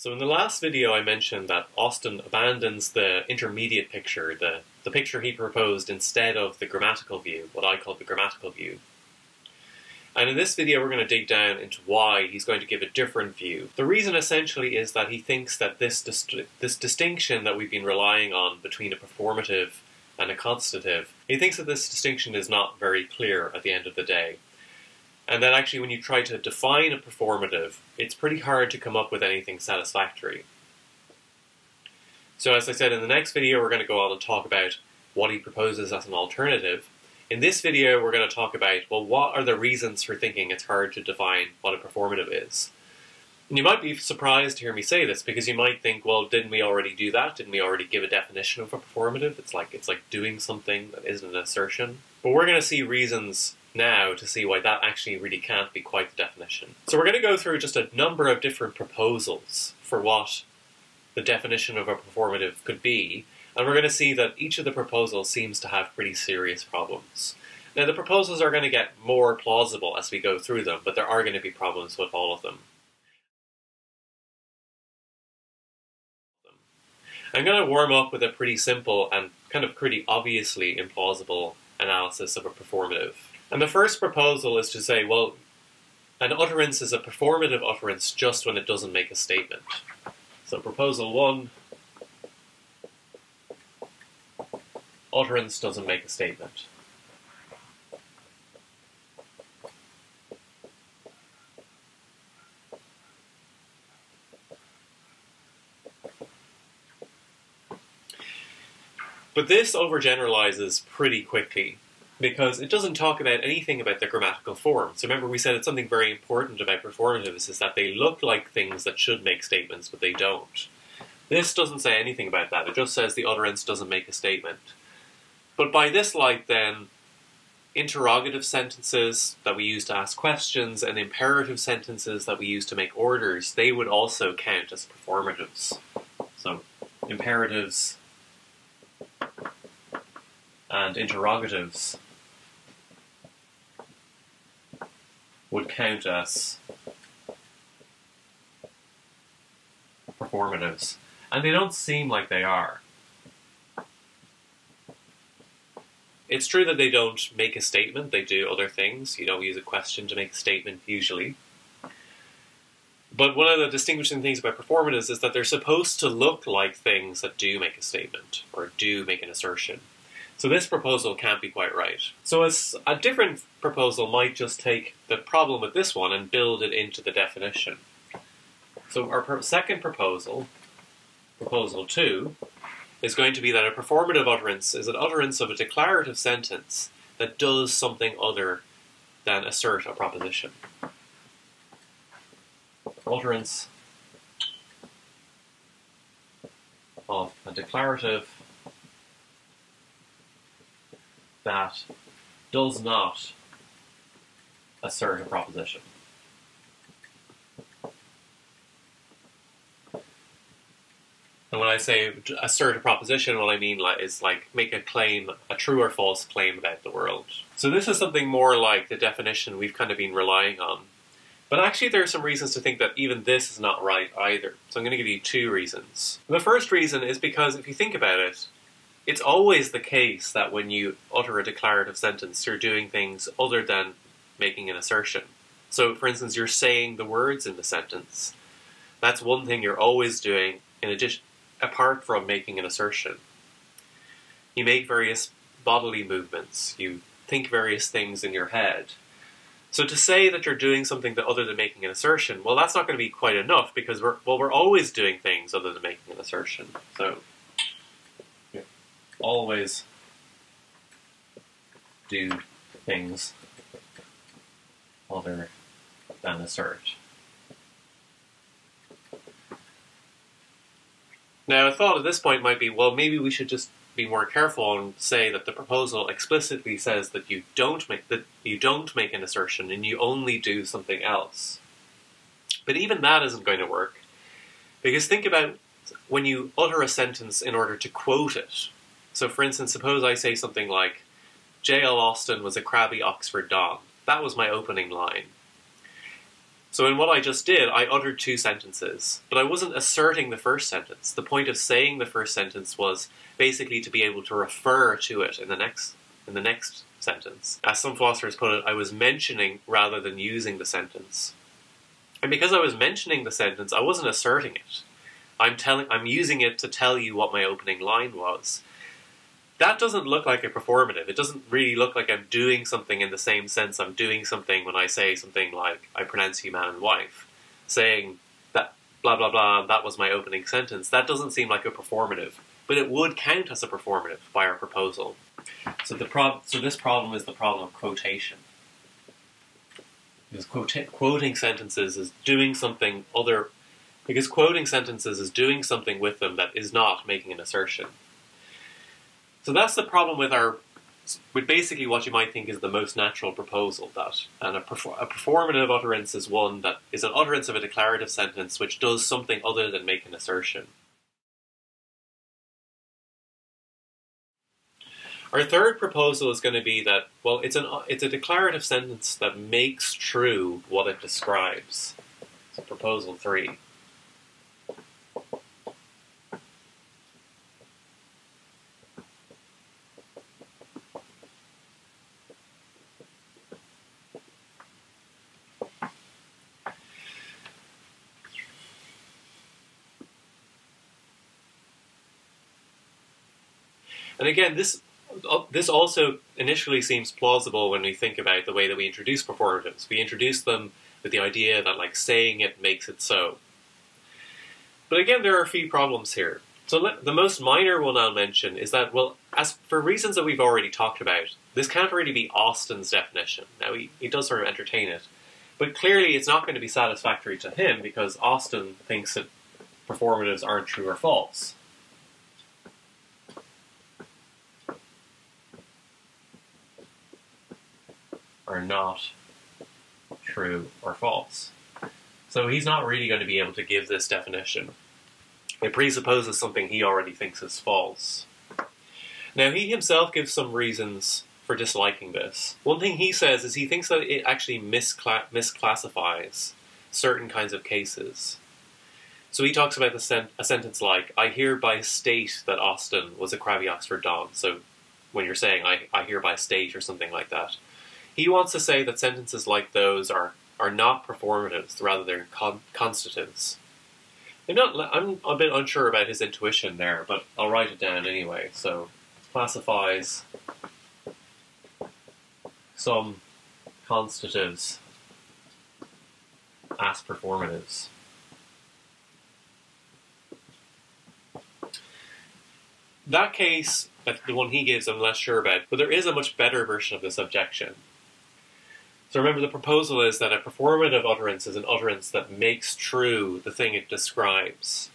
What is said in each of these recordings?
So in the last video I mentioned that Austin abandons the intermediate picture, the, the picture he proposed instead of the grammatical view, what I call the grammatical view. And in this video we're going to dig down into why he's going to give a different view. The reason essentially is that he thinks that this, this distinction that we've been relying on between a performative and a constative, he thinks that this distinction is not very clear at the end of the day. And that actually, when you try to define a performative, it's pretty hard to come up with anything satisfactory. So, as I said in the next video, we're going to go on and talk about what he proposes as an alternative. In this video, we're going to talk about, well, what are the reasons for thinking it's hard to define what a performative is? And you might be surprised to hear me say this because you might think, well, didn't we already do that? Didn't we already give a definition of a performative? It's like it's like doing something that isn't an assertion. But we're going to see reasons now to see why that actually really can't be quite the definition. So we're going to go through just a number of different proposals for what the definition of a performative could be, and we're going to see that each of the proposals seems to have pretty serious problems. Now the proposals are going to get more plausible as we go through them, but there are going to be problems with all of them. I'm going to warm up with a pretty simple and kind of pretty obviously implausible analysis of a performative. And the first proposal is to say, well, an utterance is a performative utterance just when it doesn't make a statement. So proposal one, utterance doesn't make a statement. But this overgeneralizes pretty quickly because it doesn't talk about anything about the grammatical form. So remember we said it's something very important about performatives is that they look like things that should make statements, but they don't. This doesn't say anything about that. It just says the utterance doesn't make a statement. But by this light then, interrogative sentences that we use to ask questions and imperative sentences that we use to make orders, they would also count as performatives. So imperatives and interrogatives would count as performatives. And they don't seem like they are. It's true that they don't make a statement, they do other things. You don't use a question to make a statement usually. But one of the distinguishing things about performatives is that they're supposed to look like things that do make a statement or do make an assertion. So this proposal can't be quite right. So as a different proposal might just take the problem with this one and build it into the definition. So our second proposal, proposal two, is going to be that a performative utterance is an utterance of a declarative sentence that does something other than assert a proposition. Utterance of a declarative that does not assert a proposition. And when I say assert a proposition, what I mean is like make a claim, a true or false claim about the world. So this is something more like the definition we've kind of been relying on. But actually there are some reasons to think that even this is not right either. So I'm going to give you two reasons. The first reason is because if you think about it, it's always the case that when you utter a declarative sentence, you're doing things other than making an assertion. So, for instance, you're saying the words in the sentence. That's one thing you're always doing in addition, apart from making an assertion. You make various bodily movements. You think various things in your head. So to say that you're doing something that other than making an assertion, well, that's not going to be quite enough because we're well, we're always doing things other than making an assertion. So always do things other than search. Now, a thought at this point might be, well, maybe we should just be more careful and say that the proposal explicitly says that you don't make that you don't make an assertion and you only do something else. But even that isn't going to work. Because think about when you utter a sentence in order to quote it. So, for instance, suppose I say something like, J.L. Austin was a crabby Oxford Don. That was my opening line. So in what I just did, I uttered two sentences, but I wasn't asserting the first sentence. The point of saying the first sentence was basically to be able to refer to it in the next in the next sentence. As some philosophers put it, I was mentioning rather than using the sentence. And because I was mentioning the sentence, I wasn't asserting it. I'm telling I'm using it to tell you what my opening line was that doesn't look like a performative. It doesn't really look like I'm doing something in the same sense I'm doing something when I say something like, I pronounce you man and wife. Saying that blah blah blah, that was my opening sentence. That doesn't seem like a performative. But it would count as a performative by our proposal. So the prob- so this problem is the problem of quotation. Because quota- quoting sentences is doing something other because quoting sentences is doing something with them that is not making an assertion. So that's the problem with our, with basically what you might think is the most natural proposal. That and a, perfor- a performative utterance is one that is an utterance of a declarative sentence which does something other than make an assertion. Our third proposal is going to be that well, it's an it's a declarative sentence that makes true what it describes. So proposal three. And again, this this also initially seems plausible when we think about the way that we introduce performatives. We introduce them with the idea that like saying it makes it so. But again, there are a few problems here. So the most minor one I'll mention is that, well, as for reasons that we've already talked about, this can't really be Austin's definition. Now, he, he does sort of entertain it, but clearly it's not going to be satisfactory to him because Austin thinks that performatives aren't true or false. Are not true or false. So he's not really going to be able to give this definition. It presupposes something he already thinks is false. Now, he himself gives some reasons for disliking this. One thing he says is he thinks that it actually miscla- misclassifies certain kinds of cases. So he talks about sen- a sentence like, I hereby state that Austin was a Crabby Oxford Don. So when you're saying, I, I hereby state, or something like that, he wants to say that sentences like those are, are not performatives, rather they're con- constatives. I'm, not, I'm a bit unsure about his intuition there, but I'll write it down anyway. So, classifies some constatives as performatives. That case, the one he gives, I'm less sure about, but there is a much better version of this objection. So remember, the proposal is that a performative utterance is an utterance that makes true the thing it describes.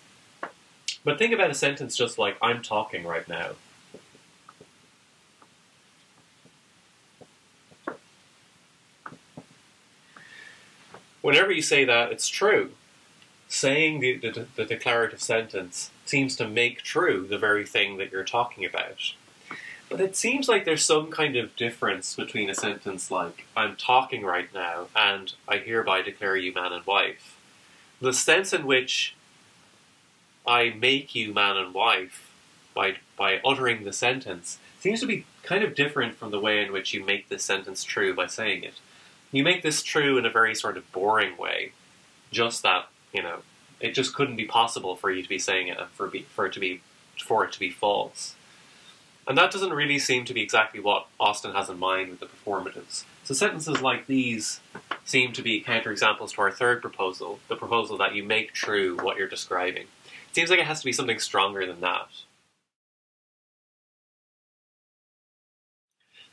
But think about a sentence just like, I'm talking right now. Whenever you say that, it's true. Saying the, the, the declarative sentence seems to make true the very thing that you're talking about. But it seems like there's some kind of difference between a sentence like, I'm talking right now, and I hereby declare you man and wife. The sense in which I make you man and wife by, by uttering the sentence seems to be kind of different from the way in which you make this sentence true by saying it. You make this true in a very sort of boring way, just that, you know, it just couldn't be possible for you to be saying it and for, be, for it to be for it to be false. And that doesn't really seem to be exactly what Austin has in mind with the performatives. So sentences like these seem to be counterexamples to our third proposal, the proposal that you make true what you're describing. It seems like it has to be something stronger than that.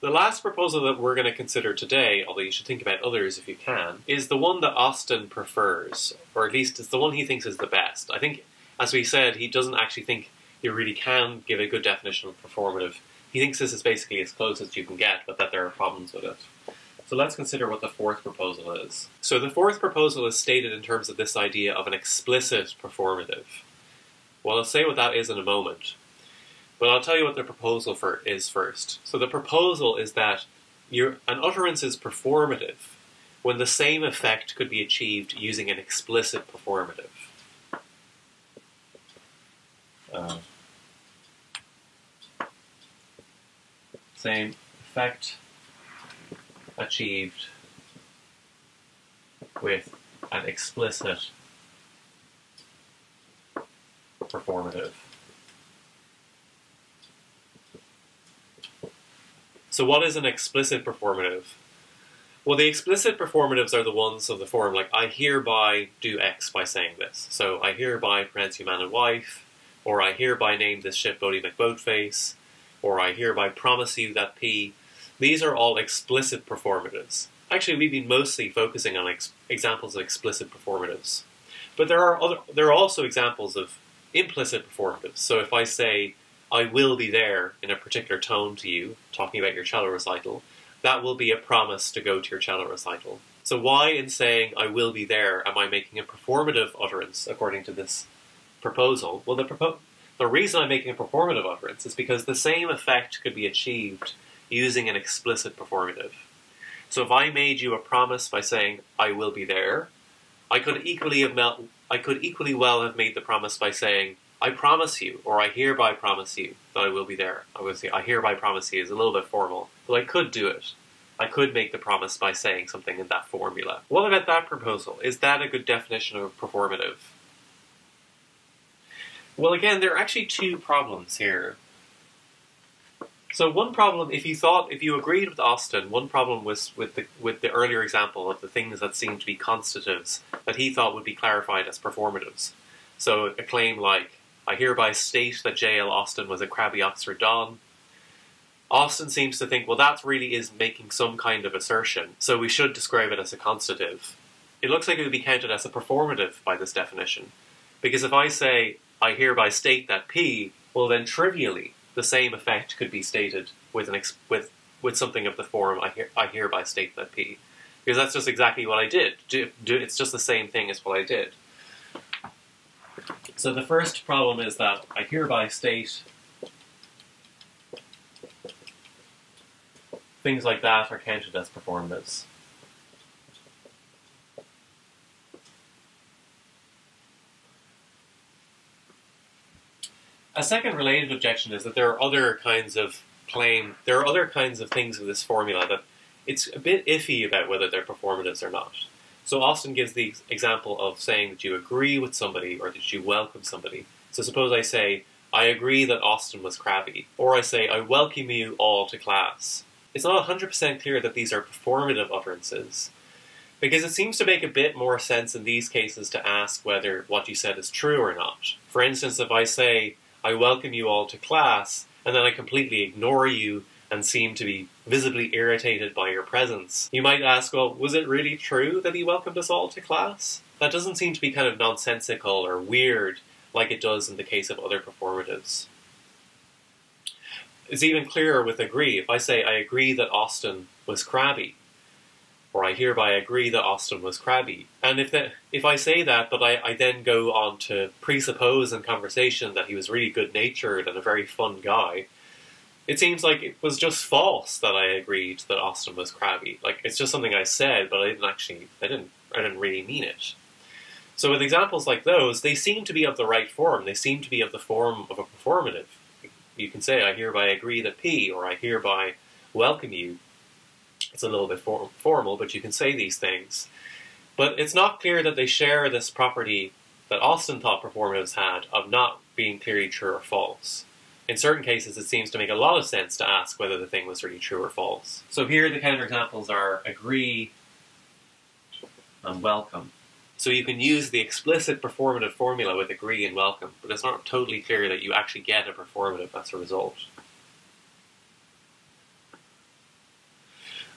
The last proposal that we're going to consider today, although you should think about others if you can, is the one that Austin prefers, or at least it's the one he thinks is the best. I think, as we said, he doesn't actually think you really can give a good definition of performative. He thinks this is basically as close as you can get, but that there are problems with it. So let's consider what the fourth proposal is. So the fourth proposal is stated in terms of this idea of an explicit performative. Well, I'll say what that is in a moment. But I'll tell you what the proposal for is first. So the proposal is that your, an utterance is performative when the same effect could be achieved using an explicit performative. Uh, same effect achieved with an explicit performative. So what is an explicit performative? Well, the explicit performatives are the ones of the form like, I hereby do X by saying this. So I hereby pronounce you man and wife, or I hereby name this ship Boaty McBoatface, or I hereby promise you that P. These are all explicit performatives. Actually, we've been mostly focusing on ex examples of explicit performatives. But there are, other, there are also examples of implicit performatives. So if I say, I will be there in a particular tone to you, talking about your cello recital, that will be a promise to go to your cello recital. So why in saying I will be there am I making a performative utterance according to this proposal? Well, the, propo the reason I'm making a performative utterance is because the same effect could be achieved using an explicit performative. So if I made you a promise by saying I will be there, I could equally have I could equally well have made the promise by saying I promise you, or I hereby promise you that I will be there. I I hereby promise you is a little bit formal, but I could do it. I could make the promise by saying something in that formula. What about that proposal? Is that a good definition of performative? Well, again, there are actually two problems here. So one problem, if you thought, if you agreed with Austin, one problem was with the with the earlier example of the things that seemed to be constatives that he thought would be clarified as performatives. So a claim like I hereby state that J.L. Austin was a crabby Oxford Don. Austin seems to think, well, that really is making some kind of assertion, so we should describe it as a constative. It looks like it would be counted as a performative by this definition, because if I say, I hereby state that P, well, then trivially, the same effect could be stated with, an with, with something of the form, I, her I hereby state that P. Because that's just exactly what I did. Do, do, it's just the same thing as what I did. So the first problem is that I hereby state things like that are counted as performatives. A second related objection is that there are other kinds of claim, there are other kinds of things with this formula that it's a bit iffy about whether they're performatives or not. So Austin gives the example of saying that you agree with somebody or that you welcome somebody. So suppose I say, I agree that Austin was crabby, or I say, I welcome you all to class. It's not 100% clear that these are performative utterances, because it seems to make a bit more sense in these cases to ask whether what you said is true or not. For instance, if I say, I welcome you all to class, and then I completely ignore you and seem to be visibly irritated by your presence. You might ask, well, was it really true that he welcomed us all to class? That doesn't seem to be kind of nonsensical or weird like it does in the case of other performatives. It's even clearer with agree. If I say, I agree that Austin was crabby, or I hereby agree that Austin was crabby. And if that, if I say that, but I, I then go on to presuppose in conversation that he was really good-natured and a very fun guy, it seems like it was just false that I agreed that Austin was crabby. Like it's just something I said, but I didn't actually, I didn't, I didn't really mean it. So with examples like those, they seem to be of the right form. They seem to be of the form of a performative. You can say, I hereby agree that P, or I hereby welcome you. It's a little bit for formal, but you can say these things. But it's not clear that they share this property that Austin thought performatives had of not being clearly true or false. In certain cases, it seems to make a lot of sense to ask whether the thing was really true or false. So here the counterexamples are agree and welcome. So you can use the explicit performative formula with agree and welcome, but it's not totally clear that you actually get a performative as a result.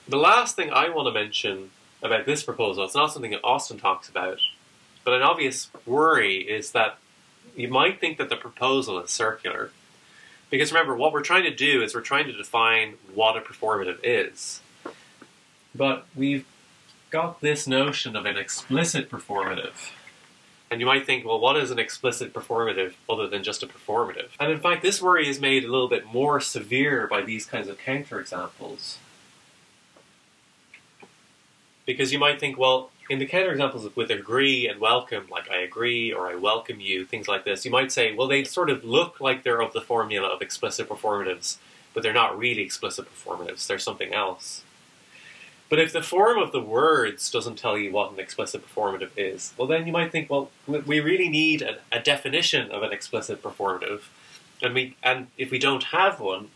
The last thing I want to mention about this proposal, it's not something that Austin talks about, but an obvious worry is that you might think that the proposal is circular, because remember, what we're trying to do is we're trying to define what a performative is. But we've got this notion of an explicit performative. And you might think, well, what is an explicit performative other than just a performative? And in fact, this worry is made a little bit more severe by these kinds of counterexamples. Because you might think, well, in the counterexamples with agree and welcome, like I agree or I welcome you, things like this, you might say, well, they sort of look like they're of the formula of explicit performatives, but they're not really explicit performatives, they're something else. But if the form of the words doesn't tell you what an explicit performative is, well, then you might think, well, we really need a, a definition of an explicit performative. And, we, and if we don't have one,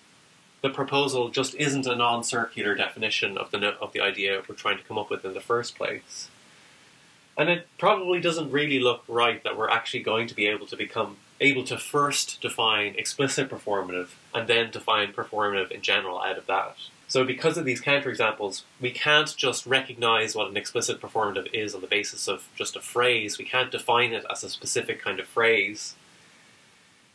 the proposal just isn't a non-circular definition of the of the idea we're trying to come up with in the first place. And it probably doesn't really look right that we're actually going to be able to become able to first define explicit performative and then define performative in general out of that. So because of these counterexamples, we can't just recognize what an explicit performative is on the basis of just a phrase. We can't define it as a specific kind of phrase.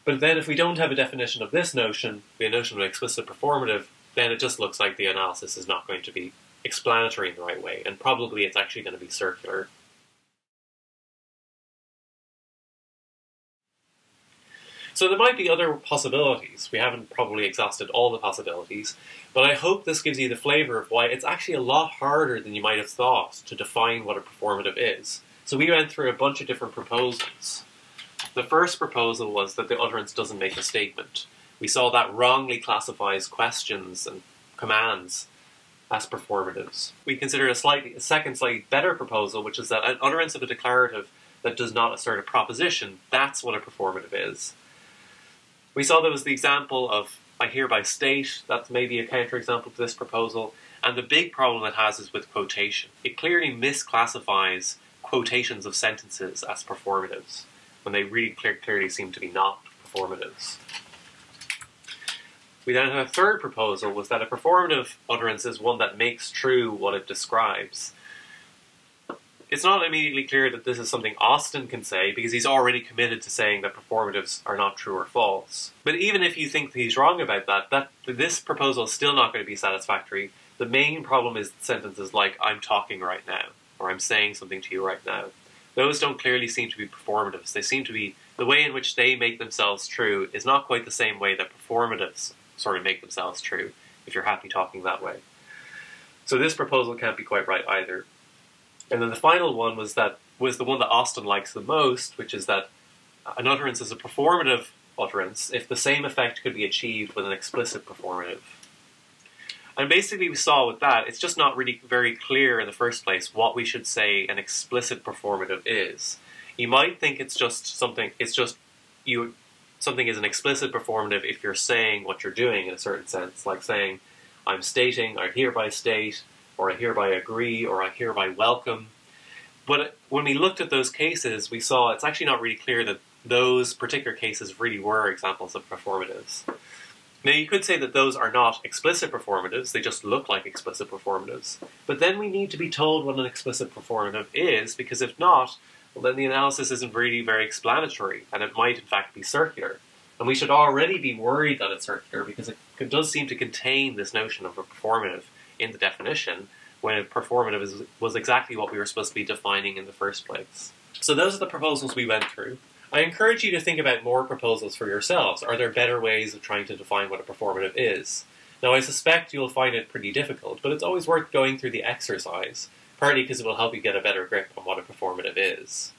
But then if we don't have a definition of this notion, the notion of an explicit performative, then it just looks like the analysis is not going to be explanatory in the right way, and probably it's actually going to be circular. So there might be other possibilities. We haven't probably exhausted all the possibilities, but I hope this gives you the flavor of why it's actually a lot harder than you might have thought to define what a performative is. So we went through a bunch of different proposals. The first proposal was that the utterance doesn't make a statement. We saw that wrongly classifies questions and commands as performatives. We considered a slightly a second slightly better proposal, which is that an utterance of a declarative that does not assert a proposition, that's what a performative is. We saw there was the example of I hereby state, that's maybe a counterexample to this proposal, and the big problem it has is with quotation. It clearly misclassifies quotations of sentences as performatives, when they really clear, clearly seem to be not performatives. We then had a third proposal was that a performative utterance is one that makes true what it describes it's not immediately clear that this is something Austin can say because he's already committed to saying that performatives are not true or false. But even if you think he's wrong about that, that this proposal is still not going to be satisfactory. The main problem is sentences like "I'm talking right now" or "I'm saying something to you right now." Those don't clearly seem to be performatives. They seem to be the way in which they make themselves true is not quite the same way that performatives sort of make themselves true. If you're happy talking that way. So this proposal can't be quite right either. And then the final one was that was the one that Austin likes the most, which is that an utterance is a performative utterance if the same effect could be achieved with an explicit performative. And basically, we saw with that, it's just not really very clear in the first place what we should say an explicit performative is. You might think it's just something, it's just you, something is an explicit performative if you're saying what you're doing in a certain sense, like saying, I'm stating, I hereby state, or I hereby agree, or I hereby welcome. But when we looked at those cases, we saw it's actually not really clear that those particular cases really were examples of performatives. Now, you could say that those are not explicit performatives, they just look like explicit performatives. But then we need to be told what an explicit performative is, because if not, well, then the analysis isn't really very explanatory, and it might in fact be circular. And we should already be worried that it's circular, because it does seem to contain this notion of a performative in the definition when a performative is, was exactly what we were supposed to be defining in the first place. So those are the proposals we went through. I encourage you to think about more proposals for yourselves. Are there better ways of trying to define what a performative is? Now, I suspect you'll find it pretty difficult, but it's always worth going through the exercise, partly because it will help you get a better grip on what a performative is.